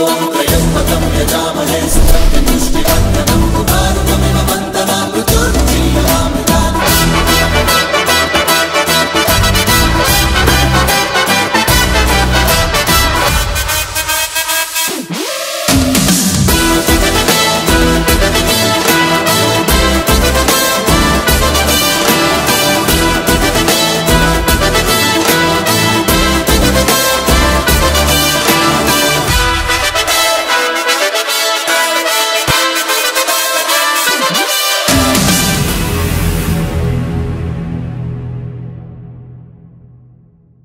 Oh.